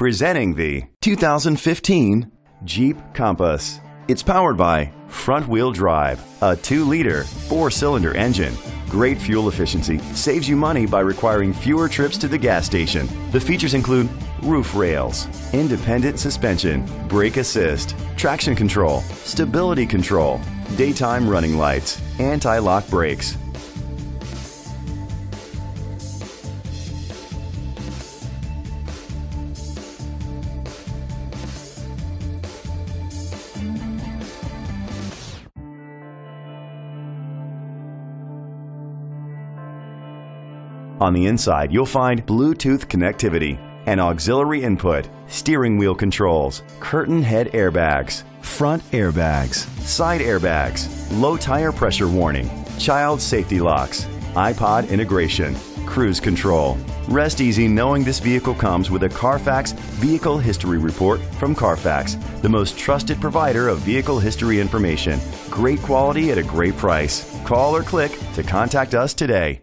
Presenting the 2015 Jeep Compass. It's powered by front wheel drive, a 2 liter, 4 cylinder engine. Great fuel efficiency saves you money by requiring fewer trips to the gas station. The features include roof rails, independent suspension, brake assist, traction control, stability control, daytime running lights, anti lock brakes. On the inside, you'll find Bluetooth connectivity, an auxiliary input, steering wheel controls, curtain head airbags, front airbags, side airbags, low tire pressure warning, child safety locks, iPod integration, cruise control. Rest easy knowing this vehicle comes with a Carfax Vehicle History Report from Carfax, the most trusted provider of vehicle history information. Great quality at a great price. Call or click to contact us today.